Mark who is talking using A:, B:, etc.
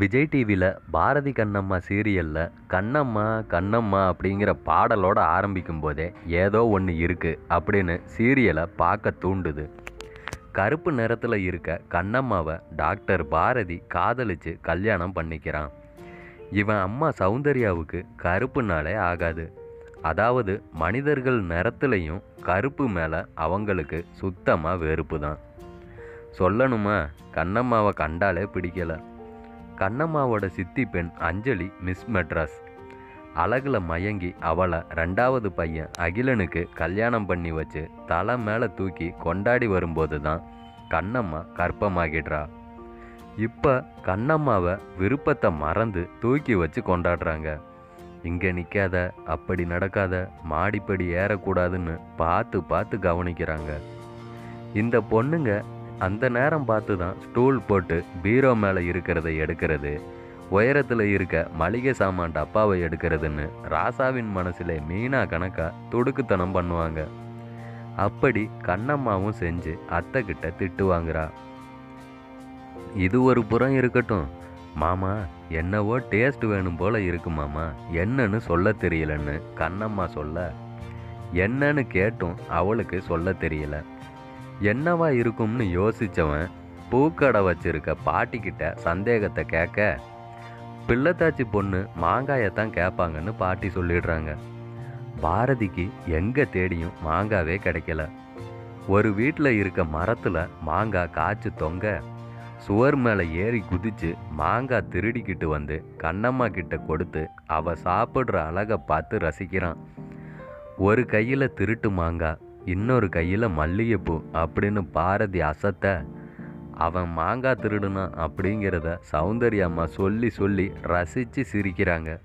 A: விஜய் டிவியில் பாரதி கண்ணம்மா சீரியலில் கண்ணம்மா கண்ணம்மா அப்படிங்கிற பாடலோட ஆரம்பிக்கும் போதே ஏதோ ஒன்று இருக்குது அப்படின்னு சீரியலை பார்க்க தூண்டுது. கருப்பு நிறத்தில் இருக்க கண்ணம்மாவை டாக்டர் பாரதி காதலிச்சு கல்யாணம் பண்ணிக்கிறான். இவன் அம்மா சௌந்தர்யாவுக்கு கருப்புனாலே ஆகாது. அதாவது மனிதர்கள் நிறத்துலையும் கருப்பு மேலே அவங்களுக்கு சுத்தமாக வெறுப்பு தான் சொல்லணுமா? கண்ணம்மாவை கண்டாலே பிடிக்கல. கண்ணம்மாவோட சித்தி பெண் அஞ்சலி மிஸ் மெட்ராஸ். அழகில் மயங்கி அவளை ரெண்டாவது பையன் அகிலனுக்கு கல்யாணம் பண்ணி வச்சு தலை மேலே தூக்கி கொண்டாடி வரும்போது தான் கண்ணம்மா கற்பமாகிடுறா இப்போ கண்ணம்மாவை விருப்பத்தை மறந்து தூக்கி வச்சு கொண்டாடுறாங்க. இங்கே நிற்காத அப்படி நடக்காத மாடிப்படி ஏறக்கூடாதுன்னு பார்த்து பார்த்து கவனிக்கிறாங்க. இந்த பொண்ணுங்க அந்த நேரம் பார்த்து தான் ஸ்டூல் போட்டு பீரோ மேலே இருக்கிறத எடுக்கிறது உயரத்தில் இருக்க மளிகை சாமான் டப்பாவை எடுக்கிறதுன்னு ராசாவின் மனசில் மீனா கணக்காக துடுக்குத்தனம் பண்ணுவாங்க. அப்படி கண்ணம்மாவும் செஞ்சு அத்தை கிட்ட திட்டு வாங்குறா இது ஒரு புறம் இருக்கட்டும். மாமா என்னவோ டேஸ்ட் வேணும் போல இருக்கு மாமா. என்னன்னு சொல்ல தெரியலன்னு கண்ணம்மா சொல்ல என்னன்னு கேட்டும் அவளுக்கு சொல்ல தெரியல. என்னவா இருக்கும்னு யோசித்தவன் பூக்கடை வச்சிருக்க பாட்டிக்கிட்ட சந்தேகத்தை கேட்க பிள்ளைத்தாச்சி பொண்ணு மாங்காயத்தான் கேட்பாங்கன்னு பாட்டி சொல்லிடுறாங்க. பாரதிக்கு எங்கே தேடியும் மாங்காவே கிடைக்கல. ஒரு வீட்டில் இருக்க மரத்தில் மாங்காய் காய்ச்சி தொங்க சுவர் மேலே ஏறி குதிச்சு மாங்காய் திருடிக்கிட்டு வந்து கண்ணம்மா கிட்ட கொடுத்து அவள் சாப்பிட்ற அழகை பார்த்து ரசிக்கிறான். ஒரு கையில் திருட்டு மாங்காய் இன்னொரு கையில் மல்லிகைப்பூ அப்படின்னு பாரதி அசத்த அவன் மாங்காய் திருடுனான் அப்படிங்கிறத சௌந்தர்யா அம்மா சொல்லி சொல்லி ரசித்து சிரிக்கிறாங்க.